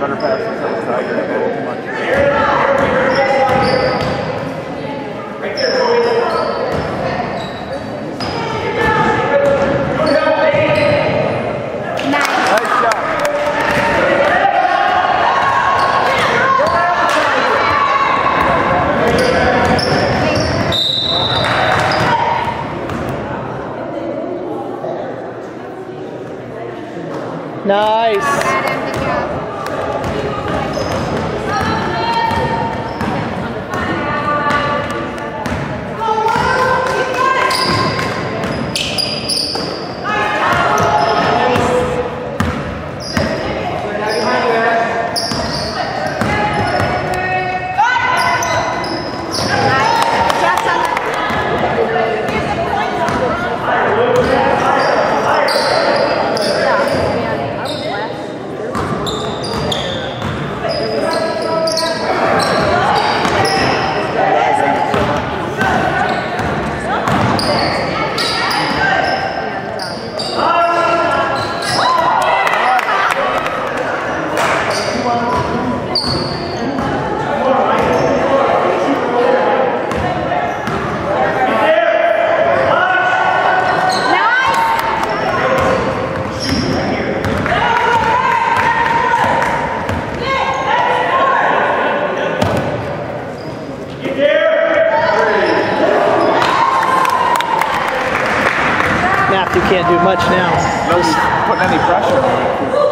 better pass on the side. You're not going to too much. Matthew can't do much now. Nobody's putting any pressure on it.